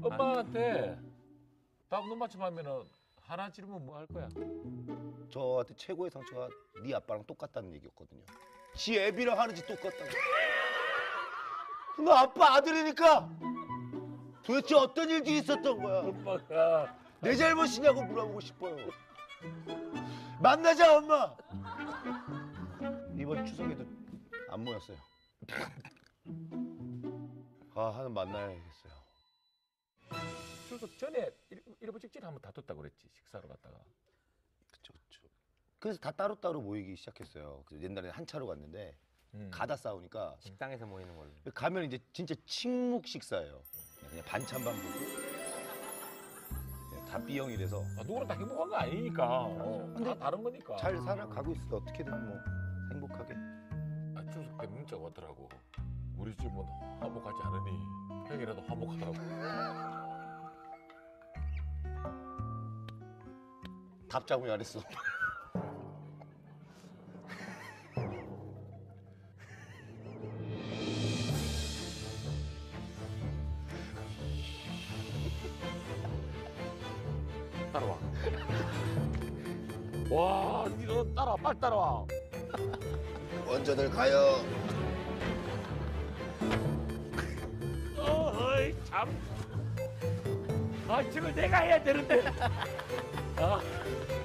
엄마한테 딱 눈 맞춤 하면은 하나 지르면 뭐 할 거야? 저한테 최고의 상처가 네 아빠랑 똑같다는 얘기였거든요. 지 애비랑 하는 짓 똑같다고. 너 아빠 아들이니까 도대체 어떤 일들이 있었던 거야? 엄마가 내 잘못이냐고 물어보고 싶어요. 만나자 엄마. 이번 추석에도 안 모였어요. 아 하는 만나야겠어요. 추석 전에 일- 일부 직전에 한번 다퉜다고 그랬지 식사로 갔다가 그쵸 그쵸. 그래서 다 따로따로 모이기 시작했어요. 그래서 옛날에 한 차로 갔는데 음. 가다 싸우니까 식당에서 모이는 걸로. 가면 이제 진짜 침묵 식사예요. 그냥 반찬만 보고 네, 다 B형이라서 아, 누구나 다 행복한 거 아니니까 어, 다 다른 거니까 잘 살아가고 있어. 어떻게든 뭐 행복하게. 아, 추석 때 문자가 왔더라고 우리 집은 화목하지 않으니 형이라도 화목하라고 답장을 안 했어. 따라와 와 니도 따라와 빨리 따라와 먼저들 가요. 어이 참. 아, 저걸 내가 해야 되는데. 아,